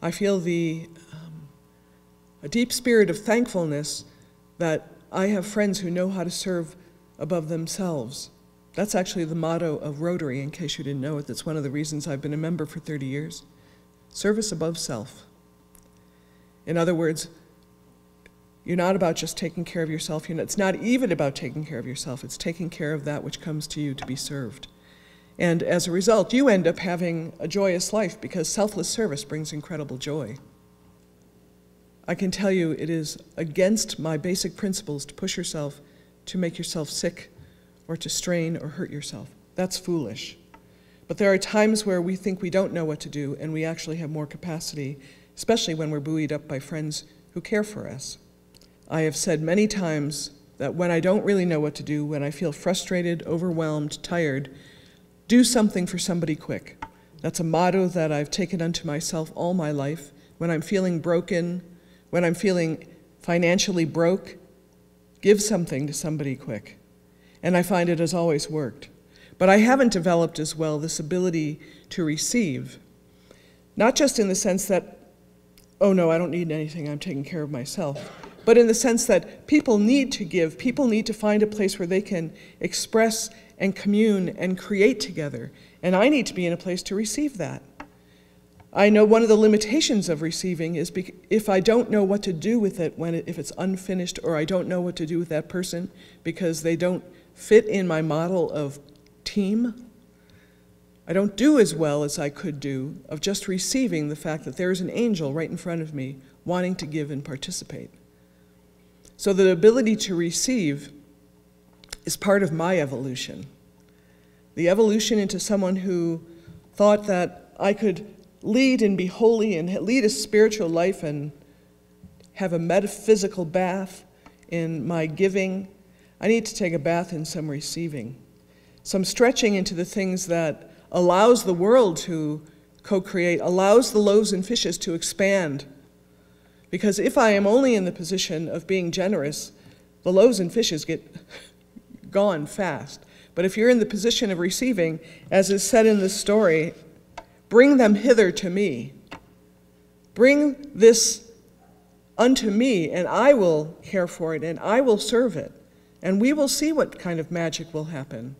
I feel the um, a deep spirit of thankfulness that I have friends who know how to serve above themselves. That's actually the motto of Rotary, in case you didn't know it. That's one of the reasons I've been a member for 30 years. Service above self. In other words, you're not about just taking care of yourself. It's not even about taking care of yourself. It's taking care of that which comes to you to be served. And as a result, you end up having a joyous life because selfless service brings incredible joy. I can tell you it is against my basic principles to push yourself to make yourself sick or to strain or hurt yourself. That's foolish. But there are times where we think we don't know what to do and we actually have more capacity, especially when we're buoyed up by friends who care for us. I have said many times that when I don't really know what to do, when I feel frustrated, overwhelmed, tired, do something for somebody quick. That's a motto that I've taken unto myself all my life. When I'm feeling broken, when I'm feeling financially broke, give something to somebody quick. And I find it has always worked. But I haven't developed as well this ability to receive, not just in the sense that, oh no, I don't need anything, I'm taking care of myself, but in the sense that people need to give, people need to find a place where they can express and commune and create together. And I need to be in a place to receive that. I know one of the limitations of receiving is if I don't know what to do with it when it, if it's unfinished or I don't know what to do with that person because they don't fit in my model of team, I don't do as well as I could do of just receiving the fact that there's an angel right in front of me wanting to give and participate. So the ability to receive is part of my evolution. The evolution into someone who thought that I could lead and be holy and lead a spiritual life and have a metaphysical bath in my giving. I need to take a bath in some receiving, some stretching into the things that allows the world to co-create, allows the loaves and fishes to expand. Because if I am only in the position of being generous, the loaves and fishes get gone fast. But if you're in the position of receiving, as is said in this story, bring them hither to me. Bring this unto me, and I will care for it, and I will serve it. And we will see what kind of magic will happen.